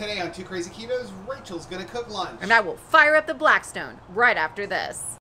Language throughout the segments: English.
Today on Two Crazy Ketos, Rachel's gonna cook lunch. And I will fire up the Blackstone right after this.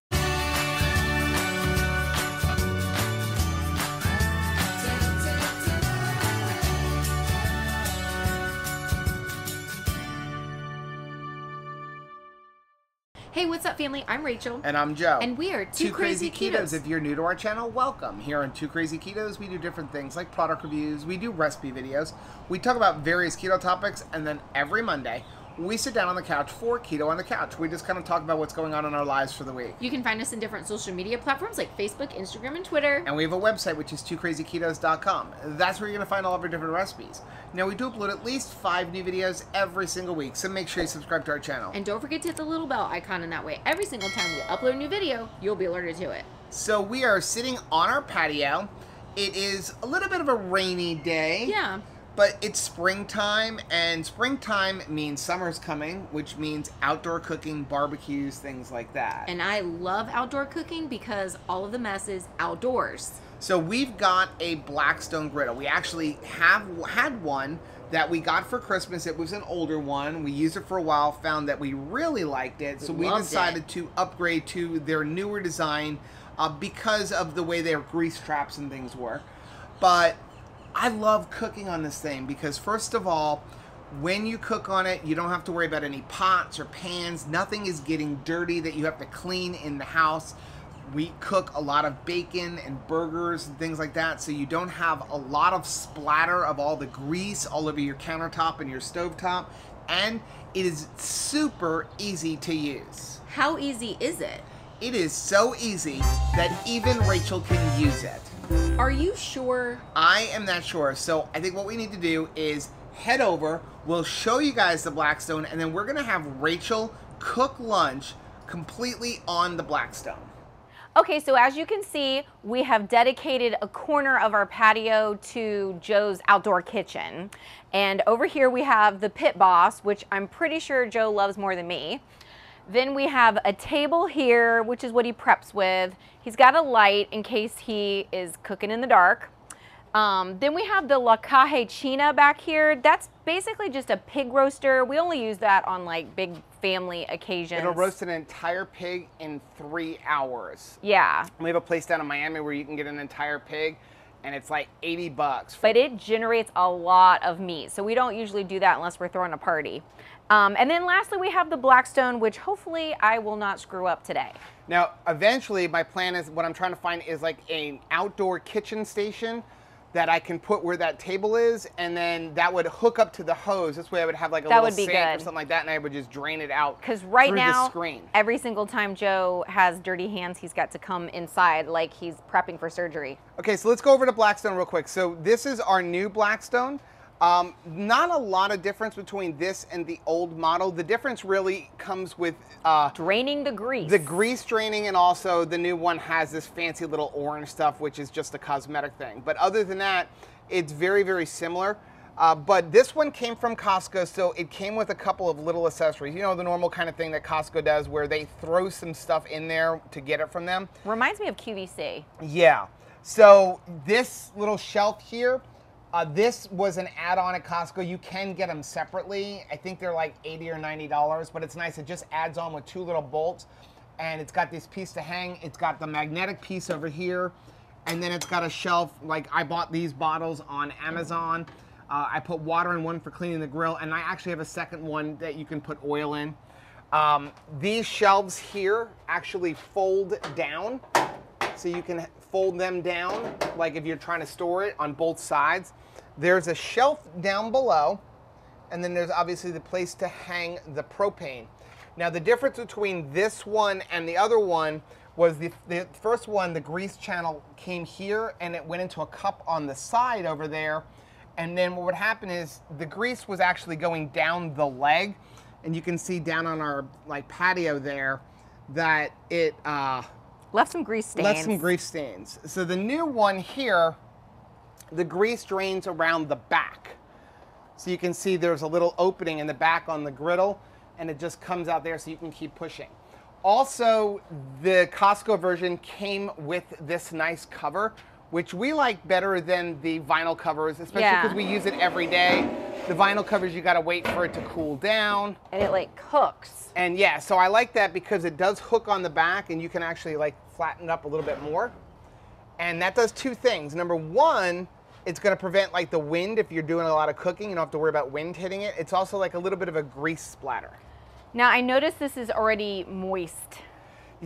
Hey, what's up, family? I'm Rachel. And I'm Joe. And we are Two, Crazy, Ketos. If you're new to our channel, welcome. Here on Two Crazy Ketos, we do different things like product reviews, we do recipe videos, we talk about various keto topics, and then every Monday, we sit down on the couch for Keto on the Couch. We just kind of talk about what's going on in our lives for the week. You can find us in different social media platforms like Facebook, Instagram, and Twitter. And we have a website, which is twocrazyketos.com. That's where you're going to find all of our different recipes. Now, we do upload at least five new videos every single week, so make sure you subscribe to our channel. And don't forget to hit the little bell icon, and that way, every single time we upload a new video, you'll be alerted to it. So, we are sitting on our patio. It is a little bit of a rainy day. Yeah. But it's springtime, and springtime means summer's coming, which means outdoor cooking, barbecues, things like that. And I love outdoor cooking because all of the mess is outdoors. So we've got a Blackstone griddle. We actually have had one that we got for Christmas. It was an older one. We used it for a while, found that we really liked it. So we decided it. to upgrade to their newer design uh, because of the way their grease traps and things work. But I love cooking on this thing because first of all, when you cook on it, you don't have to worry about any pots or pans. Nothing is getting dirty that you have to clean in the house. We cook a lot of bacon and burgers and things like that, so you don't have a lot of splatter of all the grease all over your countertop and your stovetop. And it is super easy to use. How easy is it? It is so easy that even Rachel can use it. Are you sure? I am not sure. So I think what we need to do is head over. We'll show you guys the Blackstone, and then we're gonna have Rachel cook lunch completely on the Blackstone. Okay, so as you can see, we have dedicated a corner of our patio to Joe's outdoor kitchen. And over here we have the Pit Boss, which I'm pretty sure Joe loves more than me. Then we have a table here, which is what he preps with. He's got a light in case he is cooking in the dark. Um, then we have the La Caja China back here. That's basically just a pig roaster. We only use that on like big family occasions. It'll roast an entire pig in three hours. Yeah. We have a place down in Miami where you can get an entire pig, and it's like 80 bucks. but it generates a lot of meat. So we don't usually do that unless we're throwing a party. Um, and then lastly, we have the Blackstone, which hopefully I will not screw up today. Now, eventually, my plan is what I'm trying to find is like an outdoor kitchen station that I can put where that table is, and then that would hook up to the hose. This way, I would have like a That little sink or something like that, and I would just drain it out Because right now, every single time Joe has dirty hands, he's got to come inside like he's prepping for surgery. Okay, so let's go over to Blackstone real quick. So this is our new Blackstone. Um, not a lot of difference between this and the old model. The difference really comes with uh, Draining the grease. the grease draining, and also the new one has this fancy little orange stuff, which is just a cosmetic thing. But other than that, it's very, very similar. Uh, but this one came from Costco, so it came with a couple of little accessories. You know, the normal kind of thing that Costco does where they throw some stuff in there to get it from them. Reminds me of QVC. Yeah. So this little shelf here, uh, this was an add-on at Costco. You can get them separately. I think they're like 80 or 90 dollars, but it's nice. It just adds on with two little bolts, and it's got this piece to hang. It's got the magnetic piece over here, and then it's got a shelf. Like I bought these bottles on Amazon. Uh, I put water in one for cleaning the grill, and I actually have a second one that you can put oil in. Um, these shelves here actually fold down so you can fold them down like if you're trying to store it on both sides. There's a shelf down below, and then there's obviously the place to hang the propane. Now the difference between this one and the other one was the, the first one, the grease channel came here and it went into a cup on the side over there. And then what would happen is the grease was actually going down the leg. And you can see down on our like patio there that it uh, Left some grease stains. left some grease stains. So the new one here, the grease drains around the back. So you can see there's a little opening in the back on the griddle and it just comes out there so you can keep pushing. Also, the Costco version came with this nice cover, which we like better than the vinyl covers, especially Yeah. because we use it every day. The vinyl covers, you gotta wait for it to cool down. And it like cooks. And yeah, so I like that because it does hook on the back and you can actually like flatten it up a little bit more. And that does two things. Number one, it's gonna prevent like the wind if you're doing a lot of cooking. You don't have to worry about wind hitting it. It's also like a little bit of a grease splatter. Now I notice this is already moist.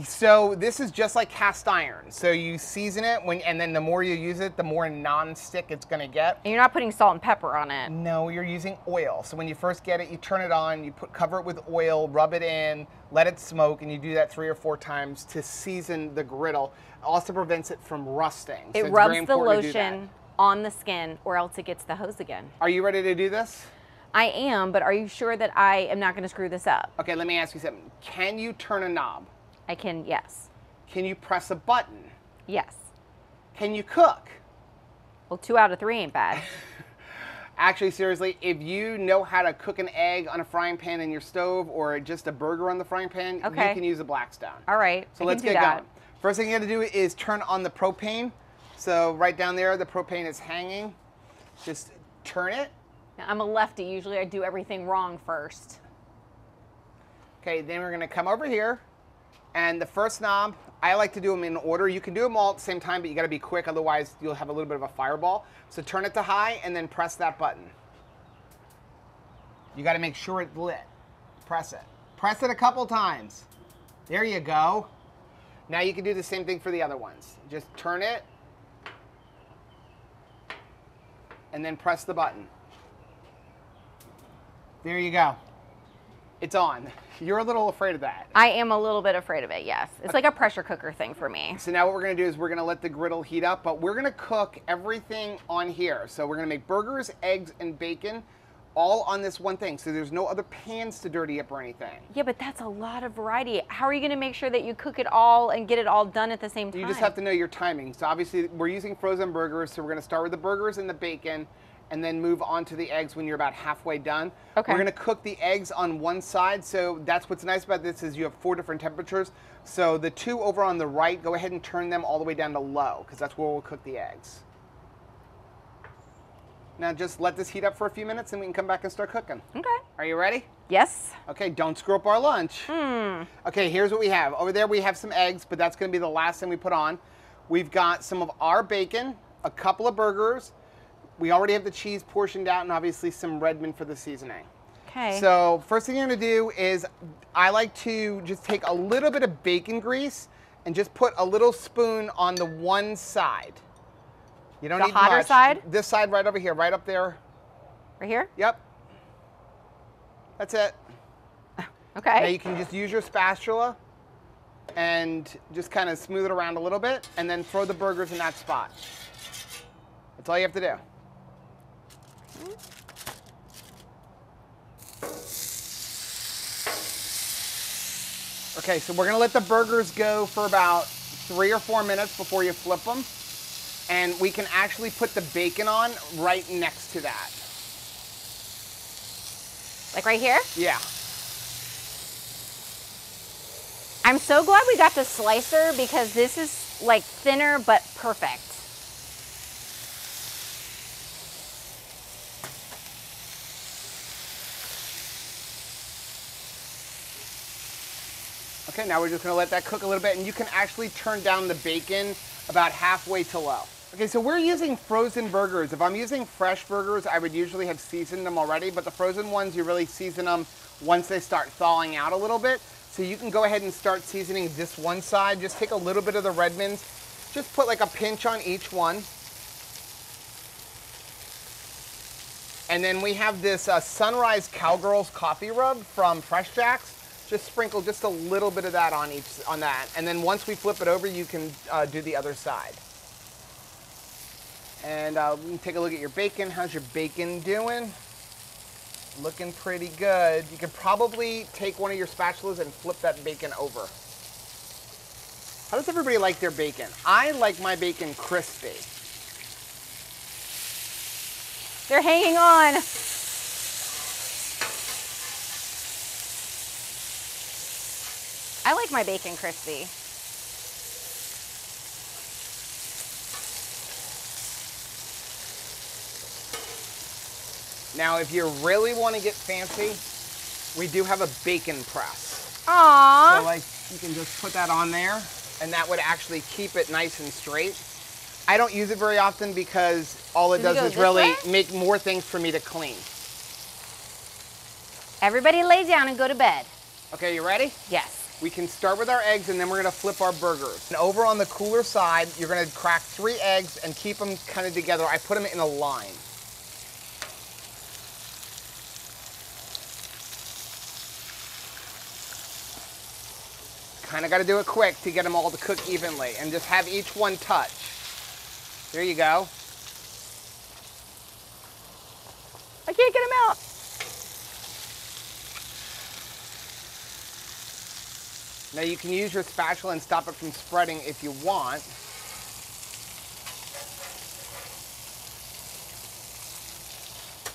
So this is just like cast iron. So you season it when, and then the more you use it, the more non-stick it's gonna get. And you're not putting salt and pepper on it. No, you're using oil. So when you first get it, you turn it on, you put cover it with oil, rub it in, let it smoke, and you do that three or four times to season the griddle. Also prevents it from rusting. It so rubs the important to do that. lotion on the skin or else it gets the hose again. Are you ready to do this? I am, but are you sure that I am not gonna screw this up? Okay, let me ask you something. Can you turn a knob? I can, yes. Can you press a button? Yes. Can you cook? Well, two out of three ain't bad. Actually, seriously, if you know how to cook an egg on a frying pan in your stove or just a burger on the frying pan, Okay. you can use a Blackstone. All right, So I let's get that. going. First thing you got to do is turn on the propane. So right down there, the propane is hanging. Just turn it. Now, I'm a lefty. Usually I do everything wrong first. Okay, then we're gonna come over here. And the first knob, I like to do them in order. You can do them all at the same time, but you gotta be quick, otherwise you'll have a little bit of a fireball. So turn it to high and then press that button. You gotta make sure it's lit. Press it. Press it a couple times. There you go. Now you can do the same thing for the other ones. Just turn it and then press the button. There you go. It's on. You're a little afraid of that. I am a little bit afraid of it, yes. It's like a pressure cooker thing for me. So now what we're gonna do is we're gonna let the griddle heat up, but we're gonna cook everything on here. So we're gonna make burgers, eggs, and bacon all on this one thing. So there's no other pans to dirty up or anything. Yeah, but that's a lot of variety. How are you going to make sure that you cook it all and get it all done at the same time? You just have to know your timing. So obviously we're using frozen burgers, so we're gonna start with the burgers and the bacon and then move on to the eggs when you're about halfway done. Okay. We're gonna cook the eggs on one side. So that's what's nice about this is you have four different temperatures. So the two over on the right, go ahead and turn them all the way down to low because that's where we'll cook the eggs. Now just let this heat up for a few minutes and we can come back and start cooking. Okay. Are you ready? Yes. Okay, don't screw up our lunch. Hmm. Okay, here's what we have. Over there we have some eggs, but that's gonna be the last thing we put on. We've got some of our bacon, a couple of burgers. We already have the cheese portioned out and obviously some Redmond for the seasoning. Okay. So first thing you're gonna do is I like to just take a little bit of bacon grease and just put a little spoon on the one side. You don't The need hotter much. side? This side right over here, right up there. right here? Yep. That's it. Okay. Now you can just use your spatula and just kind of smooth it around a little bit and then throw the burgers in that spot. That's all you have to do. Okay, so we're gonna let the burgers go for about three or four minutes before you flip them. And we can actually put the bacon on right next to that. like right here? Yeah. I'm so glad we got the slicer because this is like thinner but perfect. Okay, now we're just gonna let that cook a little bit and you can actually turn down the bacon about halfway to low. Okay, so we're using frozen burgers. If I'm using fresh burgers, I would usually have seasoned them already, but the frozen ones, you really season them once they start thawing out a little bit. So you can go ahead and start seasoning this one side. Just take a little bit of the Redmonds, just put like a pinch on each one. And then we have this uh, Sunrise Cowgirls coffee rub from Fresh Jax. Just sprinkle just a little bit of that on each on that, and then once we flip it over, you can uh, do the other side. And uh, take a look at your bacon. How's your bacon doing? Looking pretty good. You can probably take one of your spatulas and flip that bacon over. How does everybody like their bacon? I like my bacon crispy. They're hanging on. I like my bacon crispy. Now, if you really want to get fancy, we do have a bacon press. Aww. So like you can just put that on there and that would actually keep it nice and straight. I don't use it very often because all it Does does go is really way? make more things for me to clean. Everybody lay down and go to bed. Okay, you ready? Yes. We can start with our eggs and then we're gonna flip our burgers. And over on the cooler side, you're gonna crack three eggs and keep them kind of together. I put them in a line. Kind of got to do it quick to get them all to cook evenly and just have each one touch. There you go. I can't get them out. Now you can use your spatula and stop it from spreading if you want.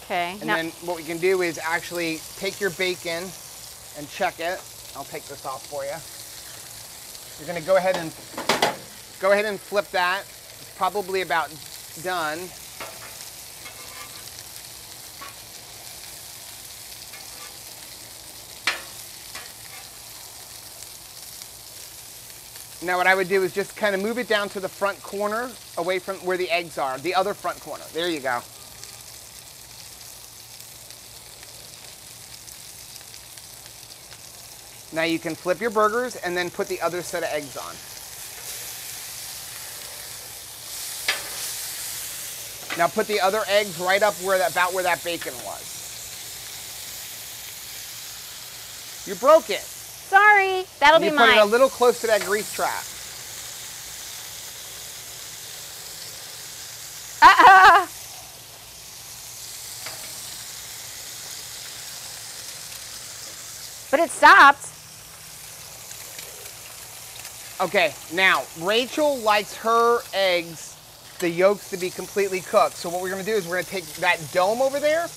Okay. And now, then what we can do is actually take your bacon and check it. I'll take this off for you. You're gonna go ahead and go ahead and flip that. It's probably about done. Now what I would do is just kind of move it down to the front corner away from where the eggs are, the other front corner. There you go. Now you can flip your burgers and then put the other set of eggs on. Now put the other eggs right up where that, about where that bacon was. You broke it. Sorry. That'll you be put it a little close to that grease trap. Ah! But it stopped. Okay, now Rachel likes her eggs, the yolks to be completely cooked. So what we're gonna do is we're gonna take that dome over there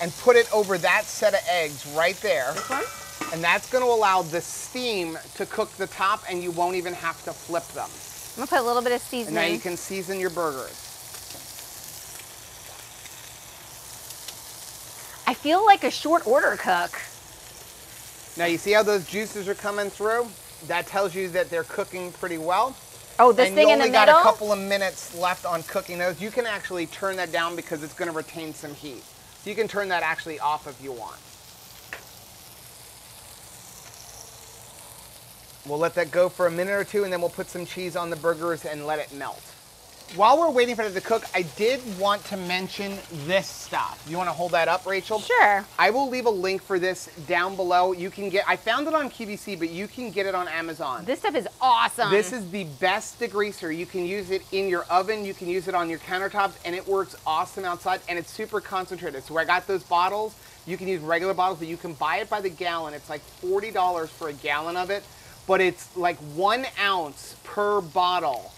and put it over that set of eggs right there. This one? And that's gonna allow the steam to cook the top and you won't even have to flip them. I'm gonna put a little bit of And seasoning. now you can season your burgers. I feel like a short order cook. Now you see how those juices are coming through? That tells you that they're cooking pretty well. Oh, this and thing in the middle? you only got a couple of minutes left on cooking those. You can actually turn that down because it's going to retain some heat. So you can turn that actually off if you want. We'll let that go for a minute or two and then we'll put some cheese on the burgers and let it melt. While we're waiting for it to cook, I did want to mention this stuff. You want to hold that up, Rachel? Sure. I will leave a link for this down below. You can get, I found it on QVC, but you can get it on Amazon. This stuff is awesome. This is the best degreaser. You can use it in your oven, you can use it on your countertops, and it works awesome outside, and it's super concentrated. So I got those bottles. You can use regular bottles, but you can buy it by the gallon. It's like $40 for a gallon of it, but it's like one ounce per bottle.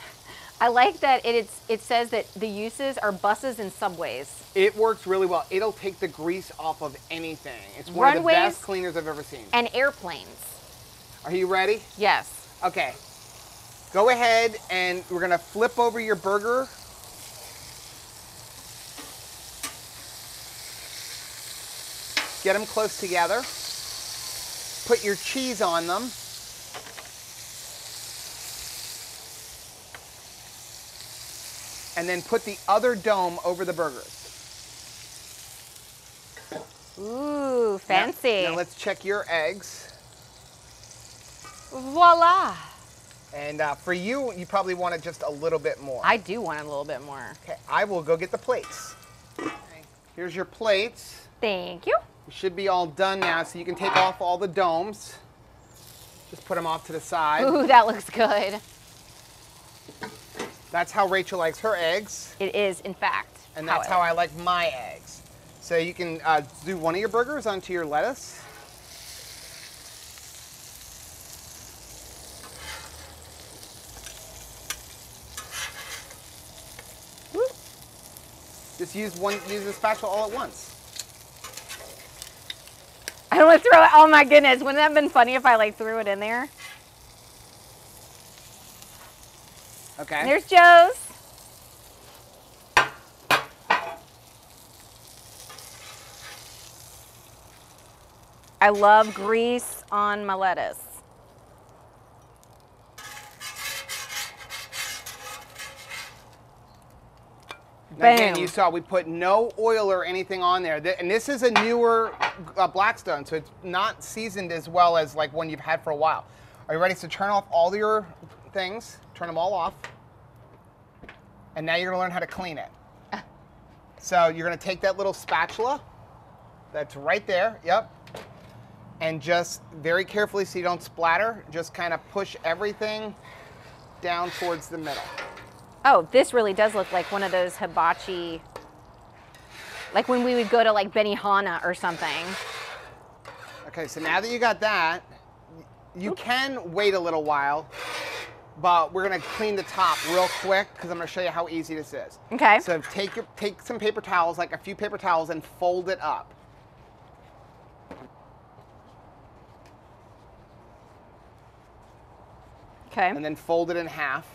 I like that it, it's, it says that the uses are buses and subways. It works really well. It'll take the grease off of anything. It's one of the best cleaners I've ever seen. And airplanes. Are you ready? Yes. Okay. Go ahead and we're gonna flip over your burger. Get them close together. Put your cheese on them. And then put the other dome over the burgers. Ooh, fancy. Now, let's check your eggs. Voila. And uh, for you, you probably want it just a little bit more. I do want a little bit more. Okay, I will go get the plates. Here's your plates. Thank you. You should be all done now, so you can take off all the domes. Just put them off to the side. Ooh, that looks good. That's how Rachel likes her eggs, It is, in fact. and that's how I like my eggs. So you can uh, do one of your burgers onto your lettuce. Just use one, use the spatula all at once. I don't want to throw it. Oh my goodness. Wouldn't that have been funny if I like threw it in there? Okay. There's Joe's. I love grease on my lettuce. Now, Again, Bam. you saw we put no oil or anything on there. And this is a newer uh, Blackstone, so it's not seasoned as well as like one you've had for a while. Are you ready to turn off all your things? Turn them all off. And now you're gonna learn how to clean it. Ah. So you're gonna take that little spatula that's right there, yep. And just very carefully so you don't splatter, just kind of push everything down towards the middle. Oh, this really does look like one of those hibachi, like when we would go to like Benihana or something. Okay, so now that you got that, you can wait a little while, but we're gonna clean the top real quick because I'm gonna show you how easy this is. Okay. So take your take some paper towels, like a few paper towels, and fold it up. Okay. and then fold it in half.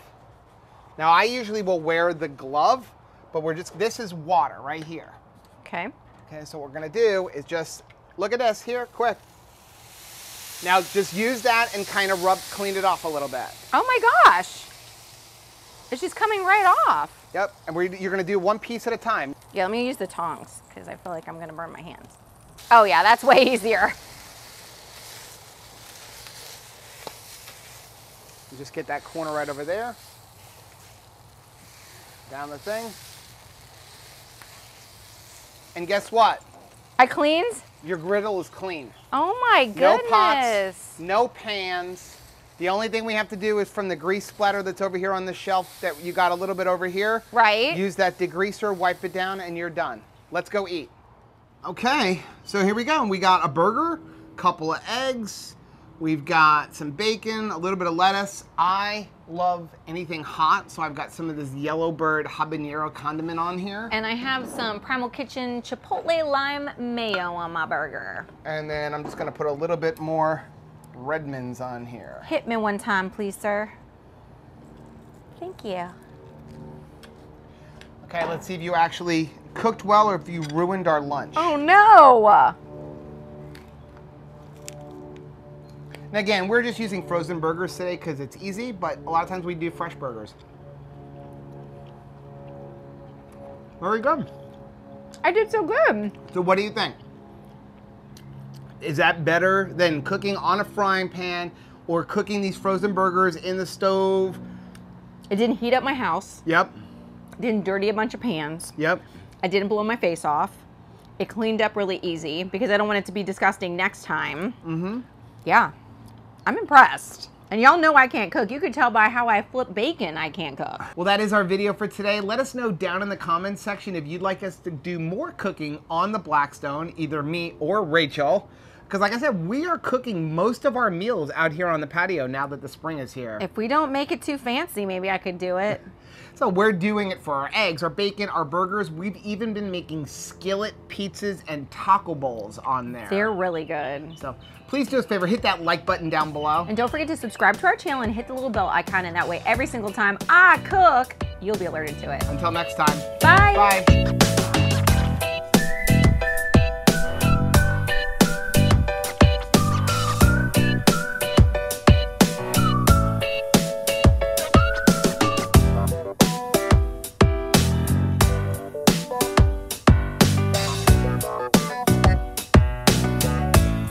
Now I usually will wear the glove, but we're just, this is water right here. Okay. Okay, so what we're gonna do is just, look at this here, quick. Now just use that and kind of rub, clean it off a little bit. Oh my gosh. It's just coming right off. Yep, and we're, you're gonna do one piece at a time. Yeah, let me use the tongs because I feel like I'm gonna burn my hands. Oh yeah, that's way easier. You just get that corner right over there. Down the thing. And guess what? I cleaned? Your griddle is clean. Oh my goodness. No pots, no pans. The only thing we have to do is from the grease splatter that's over here on the shelf that you got a little bit over here. Right. Use that degreaser, wipe it down, and you're done. Let's go eat. Okay, so here we go. We got a burger, couple of eggs. We've got some bacon, a little bit of lettuce. I love anything hot, so I've got some of this Yellowbird habanero condiment on here. And I have some Primal Kitchen Chipotle Lime Mayo on my burger. And then I'm just gonna put a little bit more Redmonds on here. Hit me one time, please, sir. Thank you. Okay, let's see if you actually cooked well or if you ruined our lunch. Oh no! And again, we're just using frozen burgers today because it's easy, but a lot of times we do fresh burgers. Very good. I did so good. So what do you think? Is that better than cooking on a frying pan or cooking these frozen burgers in the stove? It didn't heat up my house. Yep, Didn't dirty a bunch of pans. yep. I didn't blow my face off. It cleaned up really easy because I don't want it to be disgusting next time. Mm-hmm. Yeah. I'm impressed. And y'all know I can't cook. You could tell by how I flip bacon I can't cook. Well, that is our video for today. Let us know down in the comments section if you'd like us to do more cooking on the Blackstone, either me or Rachel. Because like I said, we are cooking most of our meals out here on the patio now that the spring is here. If we don't make it too fancy, maybe I could do it. So we're doing it for our eggs, our bacon, our burgers. We've even been making skillet pizzas and taco bowls on there. They're really good. So please do us a favor, hit that like button down below. And don't forget to subscribe to our channel and hit the little bell icon, and that way every single time I cook, you'll be alerted to it. Until next time, Bye. bye.